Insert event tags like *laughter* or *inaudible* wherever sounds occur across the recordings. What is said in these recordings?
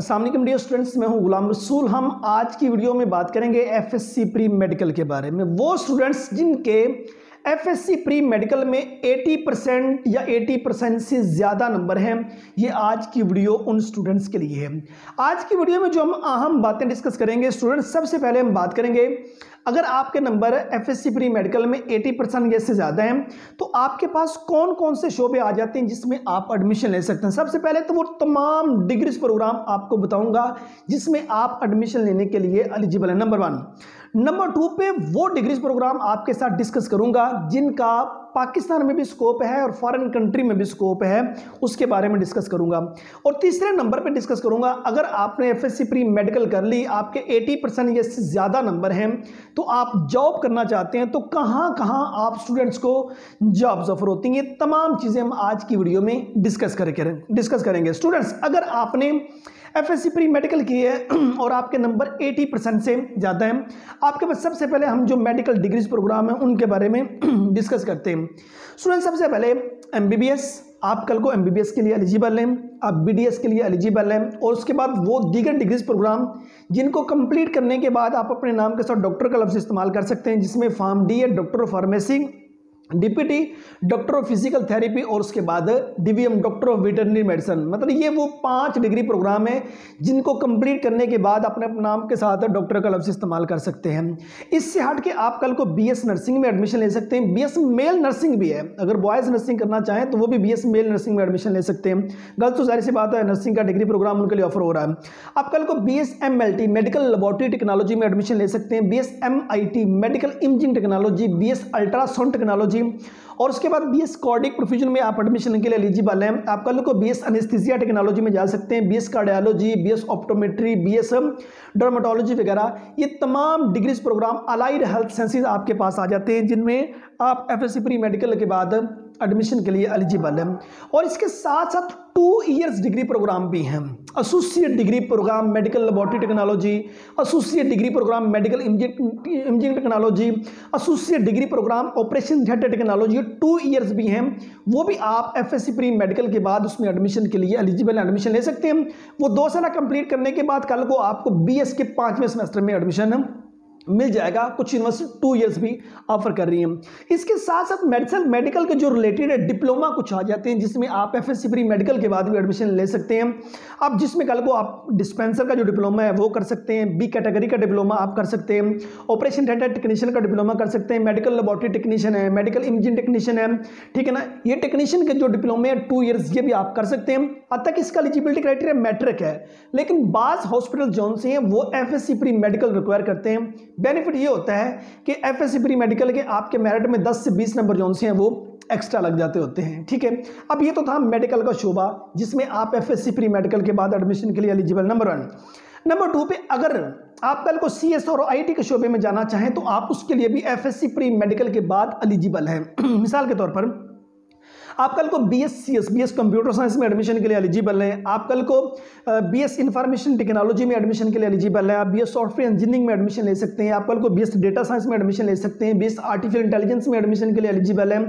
Aslam dear students मैं हूँ गुलाम रसूल। हम आज की वीडियो में बात करेंगे एफएससी प्री मेडिकल के बारे में। वो स्टूडेंट्स जिनके एफएससी प्री मेडिकल में 80 परसेंट या 80 परसेंट से ज़्यादा नंबर हैं। ये आज की वीडियो उन स्टूडेंट्स के लिए है। आज की वीडियो में जो हम अहम बातें डिस्कस करेंगे स्टूडेंट्स सबसे पहले हम बात करेंगे, अगर आपके number F S C pre medical में 80 परसेंट से ज़्यादा हैं तो आपके पास कौन कौन से शोबे आ जाते हैं जिसमें आप एडमिशन ले सकते हैं? सबसे पहले तो वो तमाम डिग्रीज प्रोग्राम आपको बताऊँगा, जिसमें आप एडमिशन लेने के लिए एलिजिबल है। नंबर वन नंबर टू पे वो डिग्रीज प्रोग्राम आपके साथ डिस्कस करूँगा, जिनका पाकिस्तान में भी स्कोप है और फॉरेन कंट्री में भी स्कोप है, उसके बारे में डिस्कस करूँगा। और तीसरे नंबर पे डिस्कस करूँगा, अगर आपने एफ़ एफएससी प्री मेडिकल कर ली, आपके 80 परसेंट या इससे ज़्यादा नंबर हैं तो आप जॉब करना चाहते हैं तो कहाँ कहाँ आप स्टूडेंट्स को जॉब्स ऑफ़र होती हैं तमाम चीज़ें हम आज की वीडियो में डिस्कस करें, डिस्कस करेंगे। स्टूडेंट्स, अगर आपने एफ़ एस प्री मेडिकल की है, *clears throat* और आपके नंबर 80 परसेंट से ज़्यादा हैं। आपके पास सबसे पहले हम जो मेडिकल डिग्रीज प्रोग्राम हैं, उनके बारे में *clears throat* डिस्कस करते हैं। स्टूडेंट सबसे पहले एम बी बी एस आप कल को एम के लिए एलिजिबल हैं, आप बी डी एस के लिए एलिजिबल हैं, और उसके बाद वो दीगर डिग्रीज प्रोग्राम जिनको कंप्लीट करने के बाद आप अपने नाम के साथ डॉक्टर का लफ्ज़ इस्तेमाल कर सकते हैं, जिसमें फार्म डी है doctor of pharmacy DPT doctor of physical therapy और उसके बाद DVM doctor of veterinary medicine. मतलब ये वो पाँच डिग्री प्रोग्राम है जिनको कंप्लीट करने के बाद अपने नाम के साथ डॉक्टर का लफ्ज़ इस्तेमाल कर सकते हैं। इससे हट के आप कल को बीएस नर्सिंग में एडमिशन ले सकते हैं। बीएस मेल नर्सिंग भी है। अगर बॉयज़ नर्सिंग करना चाहें तो वो भी बीएस मेल नर्सिंग में एडमिशन ले सकते हैं। गलत तो ज़ाहिर सी बात है नर्सिंग का डिग्री प्रोग्राम उनके लिए ऑफ़र हो रहा है। आप कल को बी मेडिकल लेबॉर्ट्री टेक्नोलॉजी में एडमिशन ले सकते हैं। B medical imaging technology B S ultrasound technology और उसके बाद बी एस कॉर्डिक प्रोफ्यूजन में आप एडमिशन के लिए एलिजिबल हैं। आप कल को बी एस अनेस्थीसिया टेक्नोलॉजी में जा सकते हैं। B S cardiology B S optometry B S dermatology वगैरह। ये तमाम degrees program allied health sciences आपके पास आ जाते हैं, जिनमें आप एफ़ एस प्री मेडिकल के बाद एडमिशन के लिए एलिजिबल है। और इसके साथ साथ टू इयर्स डिग्री प्रोग्राम भी हैं। Associate degree program medical laboratory technology associate degree program medical imaging technology associate degree program operation theatre technology two years भी हैं। वो भी आप एफ़ प्री मेडिकल के बाद उसमें एडमिशन के लिए एलिजिबल एडमिशन ले सकते हैं। वो दो साल कंप्लीट करने के बाद कल को आपको बी के पाँचवें सेमेस्टर में एडमिशन मिल जाएगा। कुछ यूनिवर्सिटी टू इयर्स भी ऑफ़र कर रही हैं। इसके साथ साथ मेडिसिन मेडिकल के जो रिलेटेड है डिप्लोमा कुछ आ जाते हैं, जिसमें आप एफ़ एस प्री मेडिकल के बाद भी एडमिशन ले सकते हैं। आप जिसमें कल को आप डिस्पेंसर का जो डिप्लोमा है, वो कर सकते हैं। बी कैटेगरी का डिप्लोमा आप कर सकते हैं। ऑपरेशन थिएटर टेक्नीशियन का डिप्लोमा कर सकते हैं। मेडिकल लेबॉर्ट्री टेक्नीशियन है मेडिकल इमेजिंग टेक्नीशियन है। ठीक है ना? ये टेक्नीशियन के जो डिप्लोमे है टू ईयर्स ये भी आप कर सकते हैं। अब तक इसका एलिजिबिलिटी क्राइटेरिया मैट्रिक है। लेकिन बाज हॉस्पिटल जोन से हैं, वो एफ़ प्री मेडिकल रिक्वायर करते हैं। बेनिफिट ये होता है कि एफ़ एस प्री मेडिकल के आपके मेरिट में 10 से 20 नंबर जोन से हैं, वो एक्स्ट्रा लग जाते होते हैं, ठीक है? अब ये तो था मेडिकल का शोबा जिसमें आप एफ़ एस प्री मेडिकल के बाद एडमिशन के लिए eligible number one number two पे अगर आप कल को सी एस और आई टी के शोबे में जाना चाहें तो आप उसके लिए भी एफ़ एस प्री मेडिकल के बाद एलिजिबल है। *clears throat* मिसाल के तौर पर आप कल को B S C S B S computer science में एडमिशन के लिए एलिजिबल हैं आप कल को बी एस इंफॉर्मेशन टेक्नोलॉजी में एडमिशन के लिए एलिजिबल हैं आप बी एस सॉफ्टवेयर इंजीनियरिंग में एडमिशन ले सकते हैं आप कल को बी एस डेटा साइंस में एडमिशन ले सकते हैं बी एस आर्टिफिशियल इंटेलिजेंस में एडमिशन के लिए एलिजिबल हैं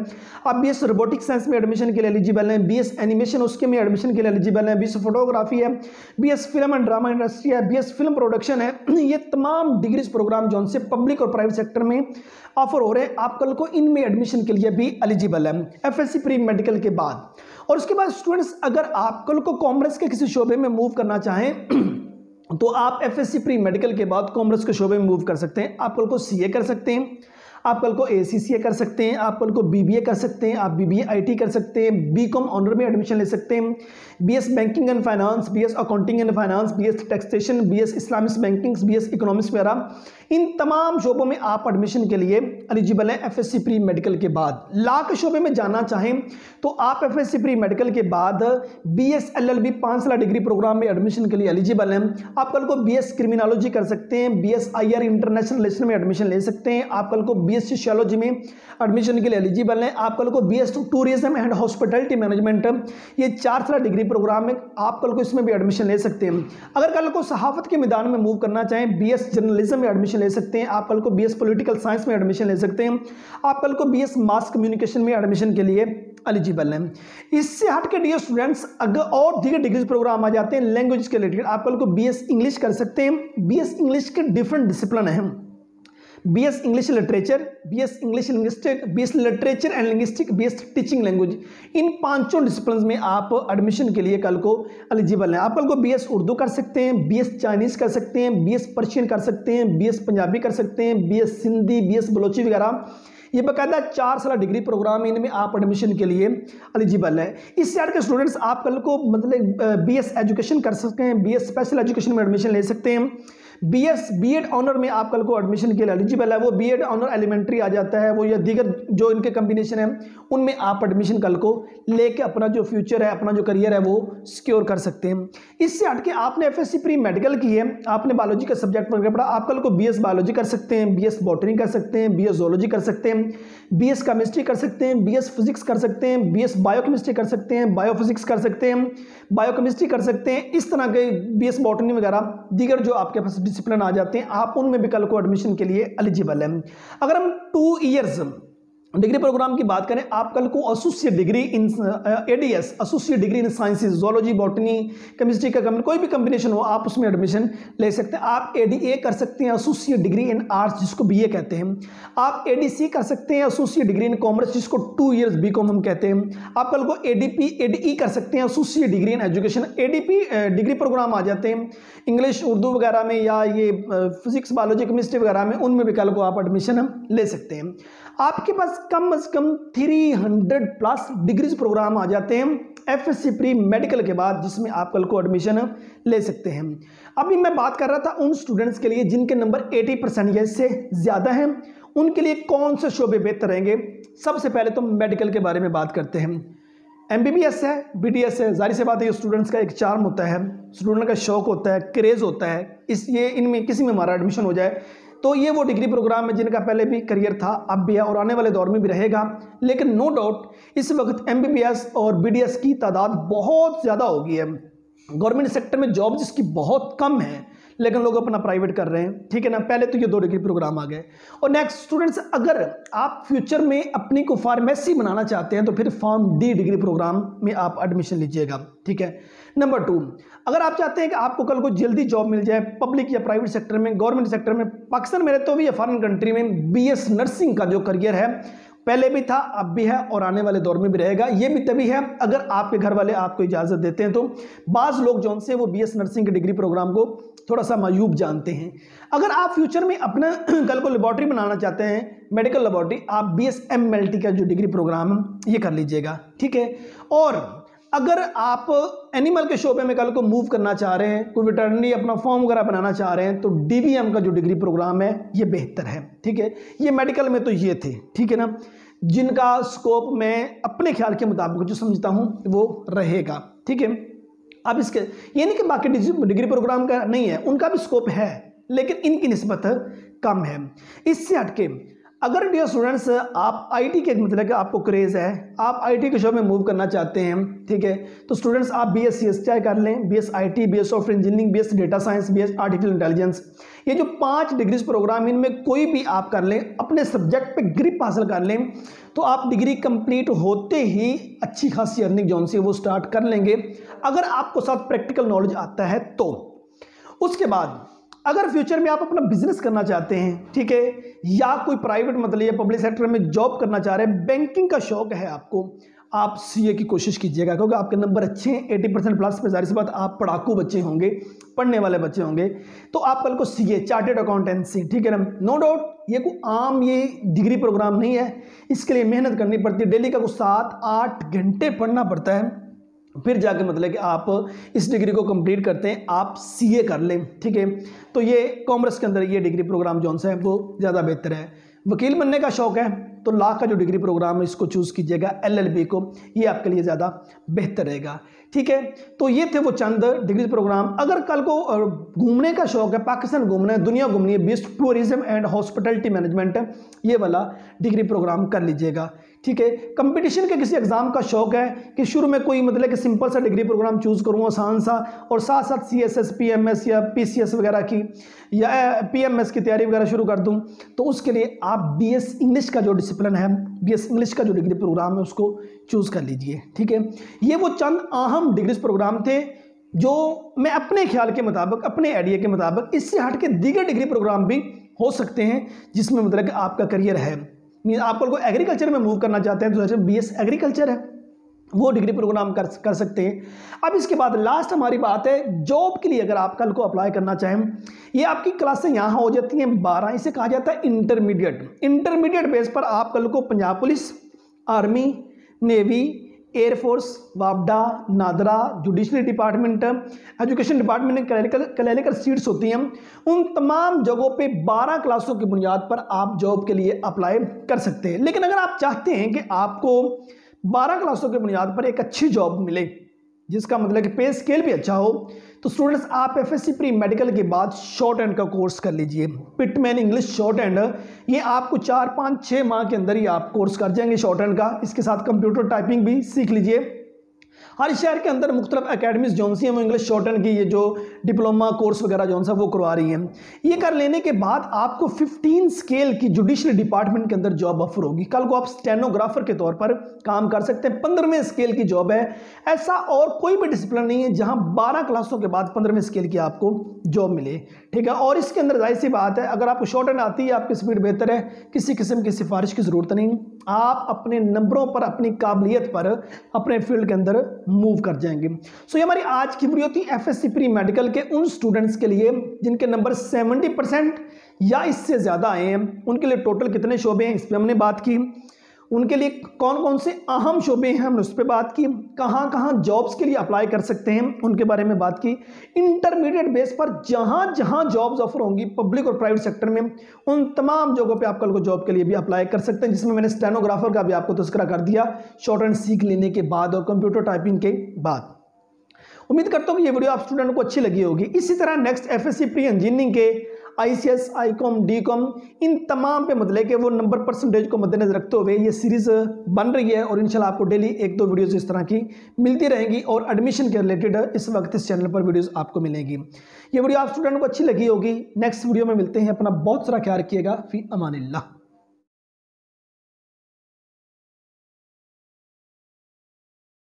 आप बी एस रोबोटिक साइंस में एडमिशन के लिए एलिजिबल हैं बी एस एनिमेशन उसके में एडमिशन के लिए एलिजिबल हैं बी एस फोटोग्राफी है B S film and drama industry है बी एस फ़िल्म प्रोडक्शन है ये तमाम डिग्रीज प्रोग्राम जो उनसे पब्लिक और प्राइवेट सेक्टर में ऑफ़र हो रहे हैं आप कल को इनमें एडमिशन के लिए भी एलिजिबल है F S C pre medical के बाद। और उसके बाद स्टूडेंट्स अगर आप कल को कॉमर्स के किसी शोबे में मूव करना चाहें *clears throat* तो आप F S C pre medical के बाद कॉमर्स के शोबे में मूव कर सकते हैं। आप कल को सी ए कर सकते हैं। आप कल को ए सी सी ए कर सकते हैं, आप कल को बी बी ए कर सकते हैं, आप बी बी कर सकते हैं बी कॉम ऑनर में एडमिशन ले सकते हैं B S banking and finance B S accounting and finance B S taxation B S Islamic banking B S economics वगैरह, इन तमाम शोबों में आप एडमिशन के लिए एलिजिबल हैं F S C pre medical के बाद। लाख शोबे में जाना चाहें तो आप F S C pre medical के बाद B S L L B पाँच साल डिग्री प्रोग्राम में एडमिशन के लिए एलिजिबल हैं। आप कल को बी एस क्रिमिनोलॉजी कर सकते हैं B S I R international relation में एडमिशन ले सकते हैं, आप कल को बी एस सोशियोलॉजी में एडमिशन के लिए एलिजिबल हैं। आप कल को B S tourism and hospitality management ये चार साल डिग्री प्रोग्राम है आप कल को इसमें भी एडमिशन ले सकते हैं। अगर कल को सहाफत के मैदान में मूव करना चाहें बी एस जर्नलिज्म में एडमिशन ले सकते हैं। आप कल को बी पोलिटिकल साइंस में एडमिशन ले सकते हैं। आप कल को बी एस मास कम्युनिकेशन में एडमिशन के लिए एलिजिबल हैं। इससे हट के डियर स्टूडेंट्स अगर और दीगर डिग्री प्रोग्राम आ जाते हैं। लैंग्वेज के रिलेटेड आप कल को बी एस इंग्लिश कर सकते हैं। बी एस इंग्लिश के डिफरेंट डिसिप्लिन हैं। B S English literature B S English linguistic B S literature and linguistic B S teaching language इन पाँचों डिसिप्लिन में आप एडमिशन के लिए कल को एलिजिबल हैं आप कल को बी एस उर्दू कर सकते हैं बी एस चाइनीज़ कर सकते हैं बी एस पर्शियन कर सकते हैं बी एस पंजाबी कर सकते हैं B S Sindhi B S Balochi वगैरह ये बकायदा चार साल डिग्री प्रोग्राम इनमें आप एडमिशन के लिए एलिजिबल है इस साइड के स्टूडेंट्स आप कल को मतलब बी एस एजुकेशन कर सकते हैं बी एस स्पेशल एजुकेशन में एडमिशन ले सकते हैं B S B Ed honour में आप कल को एडमिशन के लिए एलिजिबल है, वो बी एड ऑनर एलिमेंट्री आ जाता है, वो या दीगर जो इनके कम्बिनेशन है, उनमें आप एडमिशन कल को लेके अपना जो फ्यूचर है, अपना जो करियर है, वो सिक्योर कर सकते हैं। इससे हट के आपने एफ़ एस प्री मेडिकल की है, आपने बायोलॉजी का सब्जेक्ट पढ़ा, आप कल को बी एस बायोलॉजी कर सकते हैं बी एस बॉटनी कर सकते हैं बी एस जोलॉजी कर सकते हैं बी एस केमिस्ट्री कर सकते हैं बी एस फिजिक्स कर सकते हैं बी एस बायोकेमिस्ट्री कर सकते हैं बायो फिजिक्स कर सकते हैं बायोकेमिस्ट्री कर सकते हैं, इस तरह के बी एस बॉटनी वगैरह, दीगर जो आपके पास डिसिप्लिन आ जाते हैं, आप उनमें भी कल को एडमिशन के लिए एलिजिबल हैं। अगर हम टू ईयर्स डिग्री प्रोग्राम की बात करें, आप कल को associate degree in ADS associate degree in sciences zoology botany chemistry का कोई भी कम्बिनेशन हो, आप उसमें एडमिशन ले सकते हैं। आप एडीए कर सकते हैं एसोसिएट डिग्री इन आर्ट्स जिसको बीए कहते हैं। आप एडीसी कर सकते हैं एसोसिएट डिग्री इन कॉमर्स जिसको टू ईयर्स बी हम कहते हैं। आप कल को एडीपी एडीई कर सकते हैं associate degree in education ADP degree program आ जाते हैं। इंग्लिश उर्दू वगैरह में या ये फिजिक्स बायोलॉजी केमिस्ट्री वगैरह में, उनमें भी कल को आप एडमिशन ले सकते हैं। आपके पास कम अज कम 300 प्लस डिग्रीज प्रोग्राम आ जाते हैं F S C pre medical के बाद, जिसमें आप कल को एडमिशन ले सकते हैं। अभी मैं बात कर रहा था उन स्टूडेंट्स के लिए जिनके नंबर 80 परसेंट या इससे ज़्यादा हैं। उनके लिए कौन से शोबे बेहतर रहेंगे? सबसे पहले तो मेडिकल के बारे में बात करते हैं। एम बी बी एस है बी डी एस है। जारी से बात है स्टूडेंट्स का एक चार्म होता है। स्टूडेंट का शौक होता है क्रेज़ होता है। इस, ये इनमें किसी में हमारा एडमिशन हो जाए तो ये वो डिग्री प्रोग्राम है जिनका पहले भी करियर था, अब भी है और आने वाले दौर में भी रहेगा। लेकिन नो डाउट इस वक्त एमबीबीएस और बीडीएस की तादाद बहुत ज़्यादा होगी है। गवर्नमेंट सेक्टर में जॉब जिसकी बहुत कम है। लेकिन लोग अपना प्राइवेट कर रहे हैं। ठीक है ना? पहले तो ये दो डिग्री प्रोग्राम आ गए। और नेक्स्ट स्टूडेंट्स अगर आप फ्यूचर में अपनी को फार्मेसी बनाना चाहते हैं तो फिर फॉर्म डी डिग्री प्रोग्राम में आप एडमिशन लीजिएगा। ठीक है? नंबर टू अगर आप चाहते हैं कि आपको कल को जल्दी जॉब मिल जाए पब्लिक या प्राइवेट सेक्टर में गवर्नमेंट सेक्टर में, पाकिस्तान में रहते हुए या फॉरन कंट्री में बीएस नर्सिंग का जो करियर है पहले भी था, अब भी है और आने वाले दौर में भी रहेगा। ये भी तभी है अगर आपके घर वाले आपको इजाज़त देते हैं तो। बाज़ लोग जो से वो बीएस नर्सिंग के डिग्री प्रोग्राम को थोड़ा सा मायूब जानते हैं। अगर आप फ्यूचर में अपना *clears throat* कल को लेबॉर्ट्री बनाना चाहते हैं, मेडिकल लेबॉर्ट्री, आप बी एस एम टी का जो डिग्री प्रोग्राम ये कर लीजिएगा, ठीक है? और अगर आप एनिमल के शोबे में कल को मूव करना चाह रहे हैं, कोई वेटरनरी अपना फॉर्म वगैरह बनाना चाह रहे हैं तो डीवीएम का जो डिग्री प्रोग्राम है, ये बेहतर है, ठीक है? ये मेडिकल में तो ये थे, ठीक है ना? जिनका स्कोप मैं अपने ख्याल के मुताबिक जो समझता हूँ, वो रहेगा, ठीक है? अब इसके, ये नहीं कि बाकी डिग्री प्रोग्राम का नहीं है, उनका भी स्कोप है, लेकिन इनकी नस्बत कम है। इससे हटके अगर डियर स्टूडेंट्स आप आईटी के मतलब कि आपको क्रेज़ है, आप आईटी के शो में मूव करना चाहते हैं, ठीक है? तो स्टूडेंट्स आप बी एस सी एस चाहे कर लें B S I T B S software engineering B S data science B S artificial intelligence ये जो पाँच डिग्रीज प्रोग्राम इनमें कोई भी आप कर लें, अपने सब्जेक्ट पे ग्रिप हासिल कर लें तो आप डिग्री कंप्लीट होते ही अच्छी खासी अर्निंग जोन से वो स्टार्ट कर लेंगे। अगर आपको साथ प्रैक्टिकल नॉलेज आता है तो। उसके बाद अगर फ्यूचर में आप अपना बिज़नेस करना चाहते हैं, ठीक है, या कोई प्राइवेट मतलब या पब्लिक सेक्टर में जॉब करना चाह रहे हैं बैंकिंग का शौक है आपको, आप सीए की कोशिश कीजिएगा, क्योंकि आपके नंबर अच्छे हैं एटी परसेंट प्लस पे जारी सी बात, आप पढ़ाकू बच्चे होंगे, पढ़ने वाले बच्चे होंगे तो आप कल को सीए चार्टेड अकाउंटेंसी ठीक है ना? नो डाउट ये कोई आम ये डिग्री प्रोग्राम नहीं है, इसके लिए मेहनत करनी पड़ती है, डेली का कुछ सात आठ घंटे पढ़ना पड़ता है। फिर जाके मतलब कि आप इस डिग्री को कंप्लीट करते हैं, आप सीए कर लें, ठीक है? तो ये कॉमर्स के अंदर ये डिग्री प्रोग्राम जो है, वो ज़्यादा बेहतर है। वकील बनने का शौक़ है तो ला का जो डिग्री प्रोग्राम है, इसको चूज़ कीजिएगा एलएलबी को, ये आपके लिए ज़्यादा बेहतर रहेगा, ठीक है? तो ये थे वो चंद डिग्री प्रोग्राम। अगर कल को घूमने का शौक है, पाकिस्तान घूमना है, दुनिया घूमनी है best tourism and hospitality management ये वाला डिग्री प्रोग्राम कर लीजिएगा। ठीक है? कंपटीशन के किसी एग्ज़ाम का शौक है कि शुरू में कोई मतलब कि सिंपल सा डिग्री प्रोग्राम चूज़ करूँ आसान सा, और साथ साथ C S S P M S या पी सी एस वगैरह की, या पी एम एस की तैयारी वगैरह शुरू कर दूँ तो उसके लिए आप बी एस इंग्लिश का जो डिसिप्लिन है बी एस इंग्लिश का जो डिग्री प्रोग्राम है, उसको चूज़ कर लीजिए, ठीक है? ये वो चंद अहम डिग्री प्रोग्राम थे जो मैं अपने ख्याल के मुताबिक, अपने आइडिया के मुताबिक इससे हट के दीगर डिग्री प्रोग्राम भी हो सकते हैं, जिसमें मतलब कि आपका करियर है। मीन आप लोग एग्रीकल्चर में मूव करना चाहते हैं तो जैसे बी एस एग्रीकल्चर है। वो डिग्री प्रोग्राम कर कर सकते हैं। अब इसके बाद लास्ट हमारी बात है जॉब के लिए अगर आप कल को अप्लाई करना चाहें, ये आपकी क्लासें यहाँ हो जाती हैं बारह, इसे कहा जाता है इंटरमीडिएट इंटरमीडिएट बेस पर आप कल को Punjab police army navy air force वापडा NADRA judiciary department education department में क्लैरिकल क्लैरिकल सीट्स होती हैं। उन तमाम जगहों पे 12 क्लासों की बुनियाद पर आप जॉब के लिए अप्लाई कर सकते हैं। लेकिन अगर आप चाहते हैं कि आपको 12 क्लासों की बुनियाद पर एक अच्छी जॉब मिले जिसका मतलब कि पे स्केल भी अच्छा हो तो स्टूडेंट्स आप एफ़ एस प्री मेडिकल के बाद शॉर्ट एंड का कोर्स कर लीजिए। पिटमैन इंग्लिश शॉर्ट एंड ये आपको चार, पाँच छः माह के अंदर ही आप कोर्स कर जाएँगे शॉर्ट एंड का। इसके साथ कंप्यूटर टाइपिंग भी सीख लीजिए। हर शहर के अंदर मुख्तलिफ़ अकेडमीज जो सी हैं, वो इंग्लिश शॉर्टन की, ये जो डिप्लोमा कोर्स वगैरह जो सा वो करवा रही हैं। ये कर लेने के बाद आपको 15 स्केल की जुडिशरी डिपार्टमेंट के अंदर जॉब ऑफ़र होगी। कल को आप स्टेनोग्राफर के तौर पर काम कर सकते हैं। पंद्रहवें स्केल की जॉब है। ऐसा और कोई भी डिसिप्लिन नहीं है जहाँ बारह क्लासों के बाद पंद्रहवें स्केल की आपको जॉब मिले। ठीक है? और इसके अंदर ज़ाहिर सी बात है, अगर आपको शॉर्ट एंड आती है, आपकी स्पीड बेहतर है। किसी किस्म की सिफारिश की ज़रूरत नहीं। आप अपने नंबरों पर, अपनी काबिलियत पर, अपने फ़ील्ड के अंदर मूव कर जाएँगे। सो ये हमारी आज की वीडियो थी F S C pre medical के उन स्टूडेंट्स के लिए जिनके नंबर सेवेंटी परसेंट या इससे ज़्यादा आए हैं। उनके लिए टोटल कितने शोबे हैं, इस पर हमने बात की। उनके लिए कौन कौन से अहम शोबे हैं हमने उस पर बात की कहाँ कहाँ जॉब्स के लिए अप्लाई कर सकते हैं, उनके बारे में बात की। इंटरमीडिएट बेस पर जहाँ जहाँ जॉब्स ऑफ़र होंगी पब्लिक और प्राइवेट सेक्टर में, उन तमाम जगहों पे आप कल को जॉब के लिए भी अप्लाई कर सकते हैं, जिसमें मैंने स्टेनोग्राफर का भी आपको तस्करा कर दिया शॉर्ट एंड सीख लेने के बाद और कंप्यूटर टाइपिंग के बाद। उम्मीद करता हूँ कि ये वीडियो आप स्टूडेंट को अच्छी लगी होगी। इसी तरह next F S C pre engineering के I C S I com D com इन तमाम पे मतलब कि वो नंबर परसेंटेज को मद्देनजर रखते हुए ये सीरीज़ बन रही है और इंशाल्लाह आपको डेली एक दो वीडियोज़ इस तरह की मिलती रहेंगी और एडमिशन के रिलेटेड इस वक्त इस चैनल पर वीडियोज़ आपको मिलेंगी। ये वीडियो आप स्टूडेंट को अच्छी लगी होगी। नेक्स्ट वीडियो में मिलते हैं। अपना बहुत सारा ख्याल रखिएगा। फ़ी अमान